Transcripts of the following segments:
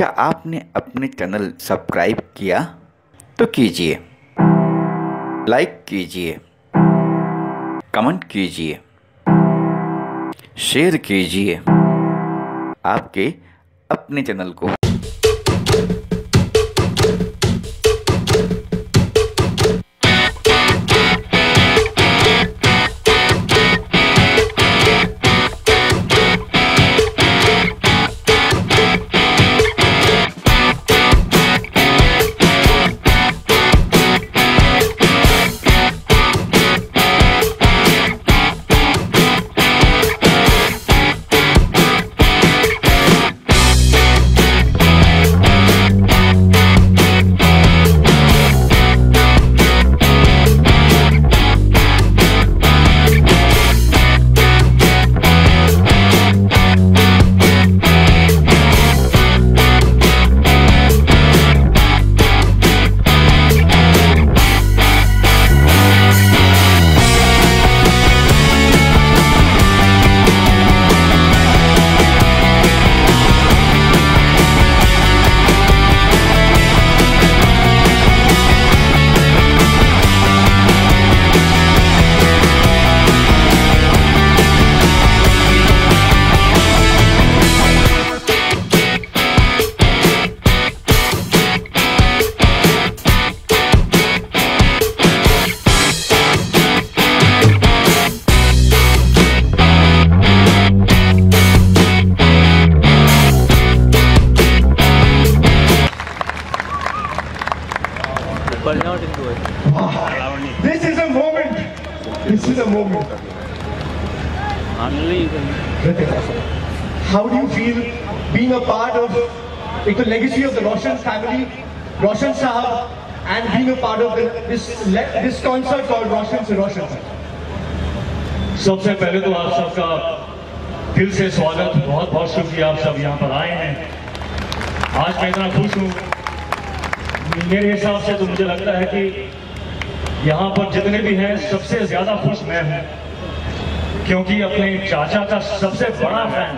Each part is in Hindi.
क्या आपने अपने चैनल सब्सक्राइब किया? तो कीजिए। लाइक कीजिए। कमेंट कीजिए। शेयर कीजिए। आपके अपने चैनल को। This is a moment. This is a moment. How do you feel being a part of like, the legacy of the Roshan family, Roshan Sahab, and being a part of the, this this concert called Roshan se Roshan सबसे पहले तो आप सबका दिल से स्वागत बहुत बहुत शुक्रिया आप सब यहाँ पर आए हैं आज मैं इतना खुश हूँ मेरे हिसाब से तो मुझे लगता है कि यहाँ पर जितने भी हैं सबसे ज़्यादा खुश मैं हूँ। क्योंकि अपने चाचा का सबसे बड़ा फ़ैन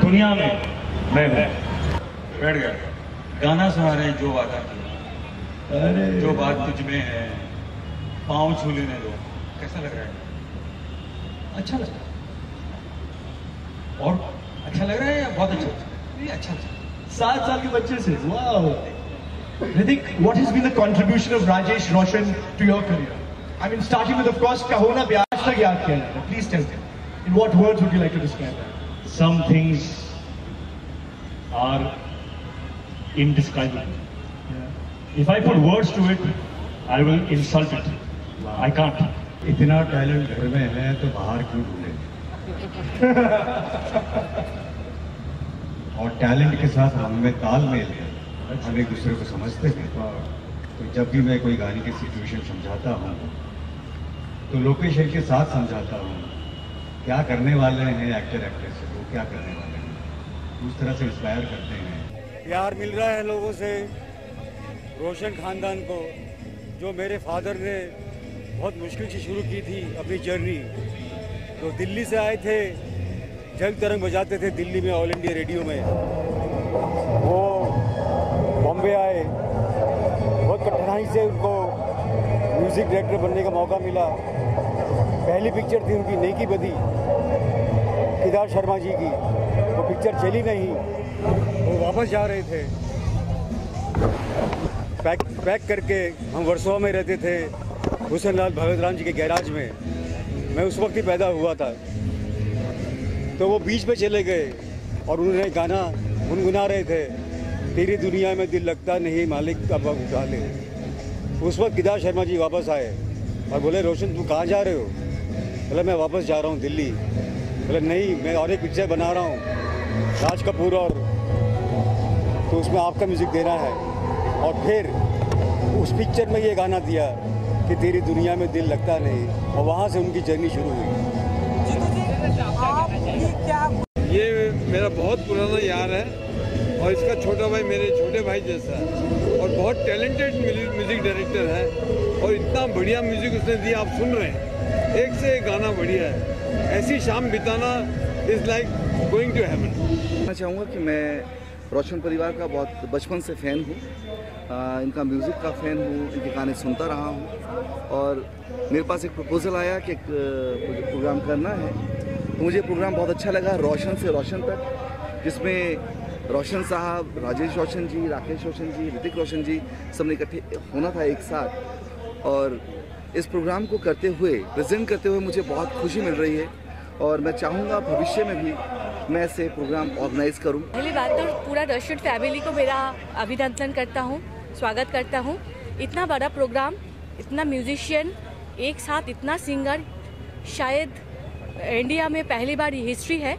दुनिया में मैं हूँ। बैठ गया। गाना सुना रहे हैं जो वादा की जो बात तुझ में है पाँव छू लेने दो। कैसा लग रहा है? अच्छा लग रहा है। और अच्छा लग रहा है या बहुत अच्छा? नहीं अच्छा अच्छा सात साल के बच्चे से। wow Ritik, what has been the contribution of Rajesh Roshan to your career? I mean, starting with, of course, Kahona Pyar tak yaad kiya jata hai. Please tell me. In what words would you like to describe that? some things are indescribable. If I put words to it, I will insult it. I can't. इतना टैलेंट घर में है तो बाहर क्यों ढूंढे और टैलेंट के साथ हम में तालमेल है हम एक दूसरे को समझते हैं। तो जब भी मैं कोई गाने की सिचुएशन समझाता हूँ तो लोकेशन के साथ समझाता हूँ, क्या करने वाले हैं एक्टर एक्ट्रेस वो क्या करने वाले हैं। उस तरह से इंस्पायर करते हैं। प्यार मिल रहा है लोगों से, रोशन खानदान को, जो मेरे फादर ने बहुत मुश्किल से शुरू की थी अपनी जर्नी तो दिल्ली से आए थे, जंग तरंग बजाते थे दिल्ली में ऑल इंडिया रेडियो में। बॉम्बे आए। बहुत कठिनाई से उनको म्यूज़िक डायरेक्टर बनने का मौका मिला। पहली पिक्चर थी उनकी नेकी बदी, केदार शर्मा जी की। वो पिक्चर चली नहीं। वो वापस जा रहे थे। पैक पैक करके हम वर्सोवा में रहते थे हुसैन लाल भगत राम जी के गैराज में। मैं उस वक्त ही पैदा हुआ था। तो वो बीच में चले गए और उन्होंने गाना गुनगुना रहे थे। तेरी दुनिया में दिल लगता नहीं, मालिक अब उठा ले। उस वक्त केदार शर्मा जी वापस आए और बोले, रोशन, तू कहाँ जा रहे हो? बोले, मैं वापस जा रहा हूँ दिल्ली। बोले, नहीं, मैं और एक पिक्चर बना रहा हूँ, राज कपूर और तो उसमें आपका म्यूज़िक देना है। और फिर उस पिक्चर में ये गाना दिया कि तेरी दुनिया में दिल लगता नहीं, और वहाँ से उनकी जर्नी शुरू हुई। ये मेरा बहुत पुराना यार है। और इसका छोटा भाई मेरे छोटे भाई जैसा है। और बहुत टैलेंटेड म्यूज़िक डायरेक्टर है। और इतना बढ़िया म्यूज़िक उसने दिया, आप सुन रहे हैं। एक से एक गाना बढ़िया है। ऐसी शाम बिताना is like going to heaven मैं चाहूँगा कि मैं रोशन परिवार का बहुत बचपन से फ़ैन हूँ। इनका म्यूज़िक का फ़ैन हूँ, इनके गाने सुनता रहा हूँ। और मेरे पास एक प्रपोज़ल आया कि एक प्रोग्राम करना है। तो मुझे प्रोग्राम बहुत अच्छा लगा रोशन से रोशन तक, जिसमें रोशन साहब, राजेश रोशन जी, राकेश रोशन जी, ऋतिक रोशन जी, सबने इकट्ठे होना था एक साथ। और इस प्रोग्राम को करते हुए, प्रेजेंट करते हुए मुझे बहुत खुशी मिल रही है। और मैं चाहूँगा भविष्य में भी मैं ऐसे प्रोग्राम ऑर्गेनाइज करूँ। पहली बात तो पूरा रशियन फैमिली को मेरा अभिनंदन करता हूँ, स्वागत करता हूँ। इतना बड़ा प्रोग्राम, इतना म्यूजिशियन, एक साथ इतना सिंगर, शायद इंडिया में पहली बार हिस्ट्री है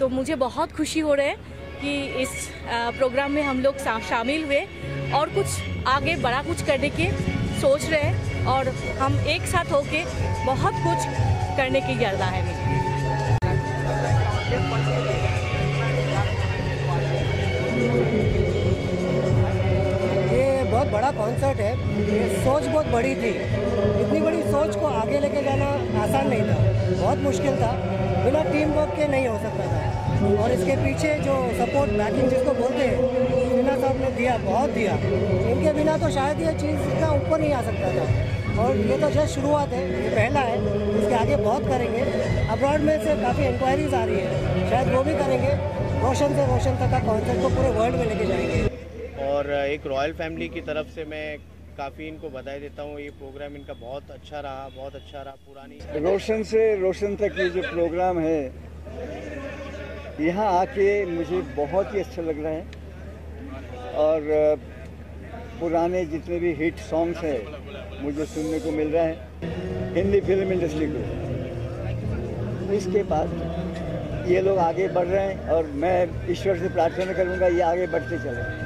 तो मुझे बहुत खुशी हो रहा है। कि इस प्रोग्राम में हम लोग शामिल हुए और कुछ आगे बड़ा कुछ करने के सोच रहे हैं और हम एक साथ होके बहुत कुछ करने की इरादा है। ये बहुत बड़ा कॉन्सर्ट है। ये सोच बहुत बड़ी थी। इतनी बड़ी सोच को आगे लेके जाना आसान नहीं था। बहुत मुश्किल था। बिना टीम वर्क के नहीं हो सकता था। और इसके पीछे जो सपोर्ट बैकिंग जिसको बोलते हैं मीना साहब ने दिया, बहुत दिया। इनके बिना तो शायद ये चीज़ इतना ऊपर नहीं आ सकता था। और ये तो जस्ट शुरुआत है, ये पहला है। इसके आगे बहुत करेंगे। अब्रॉड में से काफ़ी इंक्वायरीज आ रही है। शायद वो भी करेंगे। रोशन से रोशन तक का कॉन्सर्ट को पूरे वर्ल्ड में लेके जाएँगे। और एक रॉयल फैमिली की तरफ़ से मैं काफ़ी इनको बधाई देता हूँ। ये प्रोग्राम इनका बहुत अच्छा रहा, बहुत अच्छा रहा, पुरानी रोशन से, रोशन तक ये जो प्रोग्राम है, यहाँ आके मुझे बहुत ही अच्छा लग रहा है। और, पुराने जितने भी हिट सॉन्ग्स हैं, मुझे सुनने को मिल रहा है हिंदी फ़िल्म इंडस्ट्री को। इसके बाद ये लोग आगे बढ़ रहे हैं और मैं ईश्वर से प्रार्थना करूँगा, ये आगे बढ़ते चले।